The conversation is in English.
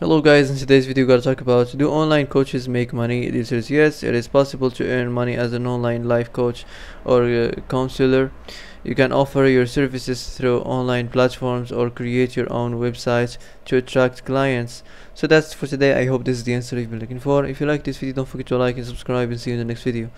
Hello guys, in today's video we're gonna talk about do online coaches make money? The answer is yes, it is possible to earn money as an online life coach or uh, counselor. You can offer your services through online platforms or create your own website to attract clients. So that's for today. I hope this is the answer you've been looking for. If you like this video, don't forget to like and subscribe and see you in the next video.